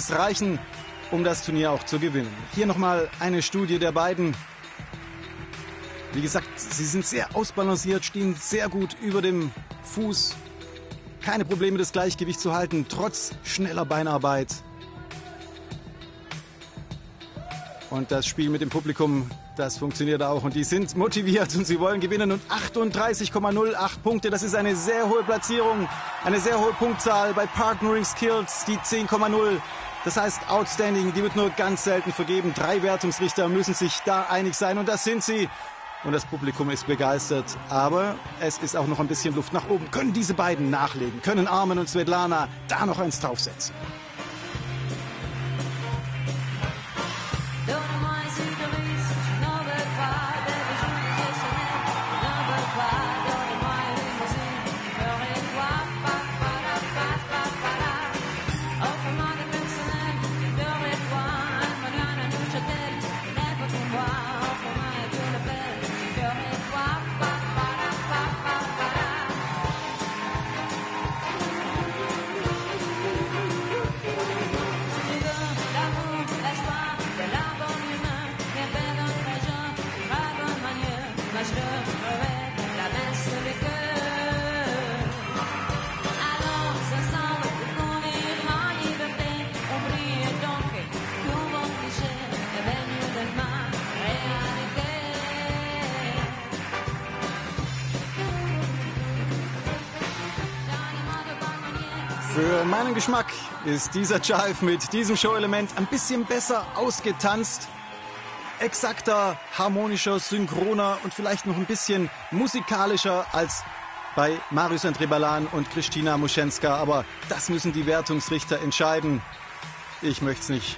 es reichen, um das Turnier auch zu gewinnen. Hier nochmal eine Studie der beiden. Wie gesagt, sie sind sehr ausbalanciert, stehen sehr gut über dem Fuß. Keine Probleme, das Gleichgewicht zu halten, trotz schneller Beinarbeit. Und das Spiel mit dem Publikum, das funktioniert auch. Und die sind motiviert und sie wollen gewinnen. Und 38,08 Punkte, das ist eine sehr hohe Platzierung, eine sehr hohe Punktzahl bei Partnering Skills, die 10,0. Das heißt, Outstanding, die wird nur ganz selten vergeben. Drei Wertungsrichter müssen sich da einig sein und das sind sie. Und das Publikum ist begeistert. Aber es ist auch noch ein bisschen Luft nach oben. Können diese beiden nachlegen? Können Armen und Svetlana da noch eins draufsetzen? Für meinen Geschmack ist dieser Jive mit diesem Show-Element ein bisschen besser ausgetanzt. Exakter, harmonischer, synchroner und vielleicht noch ein bisschen musikalischer als bei Marius Andrebalan und Christina Muschenska. Aber das müssen die Wertungsrichter entscheiden. Ich möchte es nicht.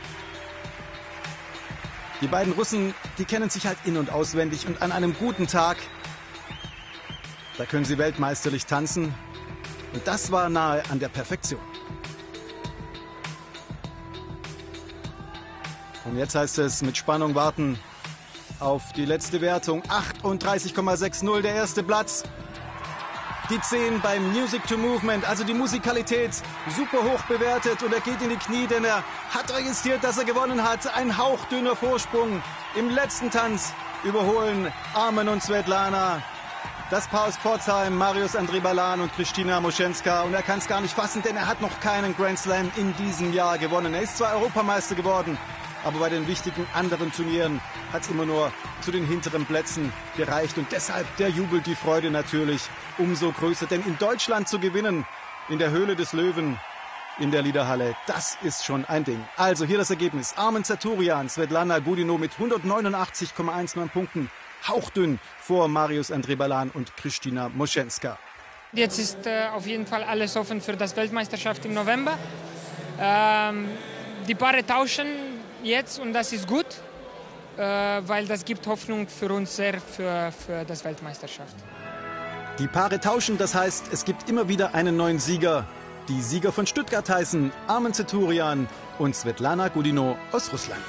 Die beiden Russen, die kennen sich halt in- und auswendig und an einem guten Tag, da können sie weltmeisterlich tanzen und das war nahe an der Perfektion. Und jetzt heißt es mit Spannung warten auf die letzte Wertung. 38,60 der erste Platz. Die 10 beim Music to Movement, also die Musikalität, super hoch bewertet und er geht in die Knie, denn er hat registriert, dass er gewonnen hat. Ein hauchdünner Vorsprung im letzten Tanz überholen Armen und Svetlana. Das Paar aus Pforzheim, Marius Andrebalan und Christina Moschenska. Und er kann es gar nicht fassen, denn er hat noch keinen Grand Slam in diesem Jahr gewonnen. Er ist zwar Europameister geworden, aber bei den wichtigen anderen Turnieren hat es immer nur zu den hinteren Plätzen gereicht. Und deshalb der Jubel, die Freude natürlich umso größer. Denn in Deutschland zu gewinnen, in der Höhle des Löwen, in der Liederhalle, das ist schon ein Ding. Also hier das Ergebnis. Armen Zaturian, Svetlana Gudino mit 189,19 Punkten hauchdünn vor Marius Andrebalan und Christina Moschenska. Jetzt ist äh, auf jeden Fall alles offen für das Weltmeisterschaft im November. Ähm, die Paare tauschen jetzt und das ist gut, äh, weil das gibt Hoffnung für uns sehr für, für das Weltmeisterschaft. Die Paare tauschen, das heißt, es gibt immer wieder einen neuen Sieger. Die Sieger von Stuttgart heißen Armen Zeturian und Svetlana Gudino aus Russland.